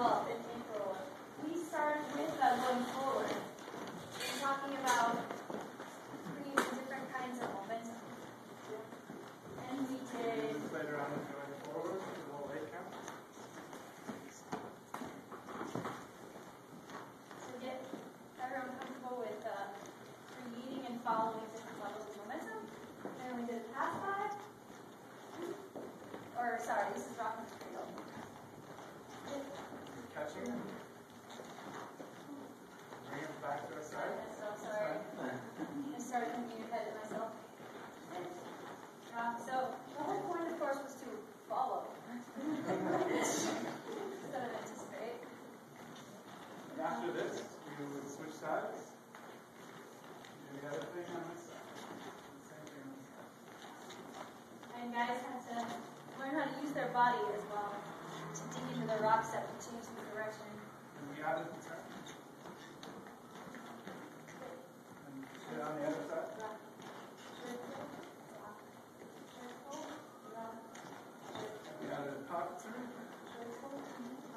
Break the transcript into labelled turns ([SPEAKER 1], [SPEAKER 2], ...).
[SPEAKER 1] We start with them going forward. We're talking about creating different kinds of moments. And we did.
[SPEAKER 2] Later on, going forward, the whole eight count.
[SPEAKER 1] So get everyone comfortable with uh, creating and following different levels of momentum. And then we did a pass by. Or, sorry, this is wrong.
[SPEAKER 2] After this, we would switch sides. Do the other thing on this side. Same thing on this side.
[SPEAKER 1] And guys have to learn how to use their body as well to dig into the rock step to change the direction. And
[SPEAKER 2] we added the turn. And sit on the other side. And we added a pop turn. Do